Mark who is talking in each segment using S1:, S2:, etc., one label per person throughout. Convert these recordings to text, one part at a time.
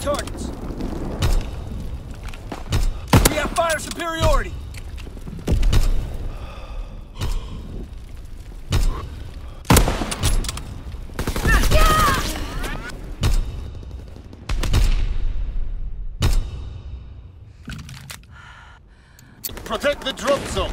S1: targets. We have fire superiority.
S2: Protect the drop zone.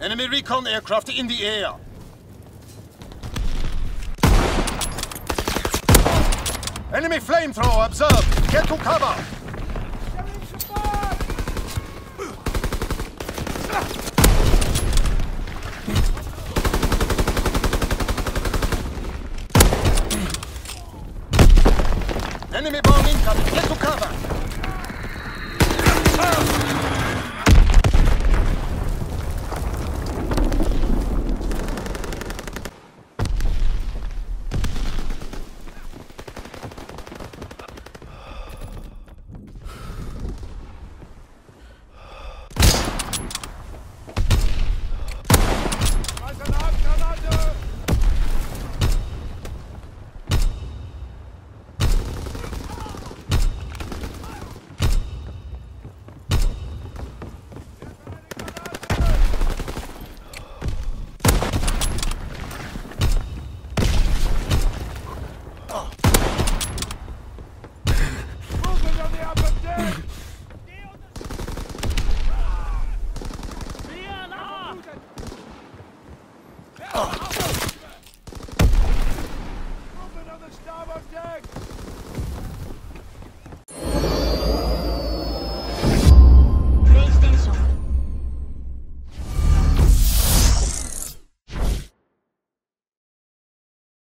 S2: Enemy recon aircraft in the air. Enemy flamethrower observed. Get to cover. Enemy bomb incoming. Get to cover. Oh.